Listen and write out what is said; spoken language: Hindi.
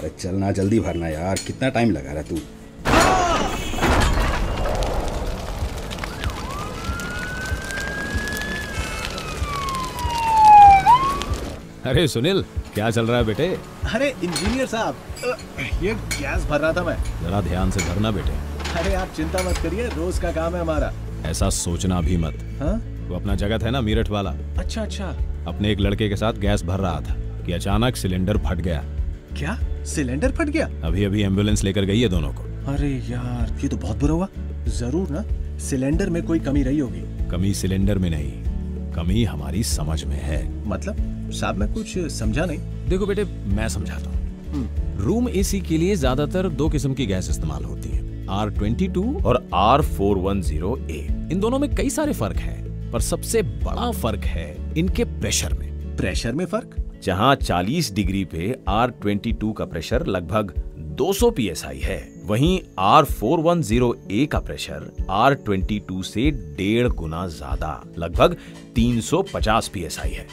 अरे चलना जल्दी भरना यार। कितना टाइम लगा रहा तू? अरे सुनील क्या चल रहा है बेटे? अरे इंजीनियर साहब ये गैस भर रहा था मैं। जरा ध्यान से भरना बेटे। अरे आप चिंता मत करिए रोज का काम है हमारा। ऐसा सोचना भी मत। हाँ? वो अपना जगत है ना मीरठ वाला। अच्छा अच्छा। अपने एक लड़के के साथ गैस भर रहा था कि अचानक सिलेंडर फट गया। क्या? सिलेंडर फट गया? अभी अभी एंबुलेंस लेकर गई है दोनों को। अरे यार ये तो बहुत बुरा हुआ। ज़रूर ना सिलेंडर में कोई कमी रही होगी। कमी सिलेंडर में नहीं कमी हमारी समझ में है। मतलब साहब मैं कुछ समझा नहीं। देखो बेटे मैं समझाता हूँ। रूम एसी के लिए ज़्यादातर दो किस्म की गैस इस्तेमाल होती है आर ट्वेंटी टू और R four one zero A. इन दोनों में कई सारे फ़र्क हैं पर सबसे बड़ा फ़र्क है इनके प्रेशर में। प्रेशर में फ़र्क? जहाँ 40 डिग्री पे आर ट्वेंटी टू का प्रेशर लगभग 200 psi है। वहीं ए का प्रेशर आर ट्वेंटी टू से डेढ़ गुना ज़्यादा, लगभग 350 psi है।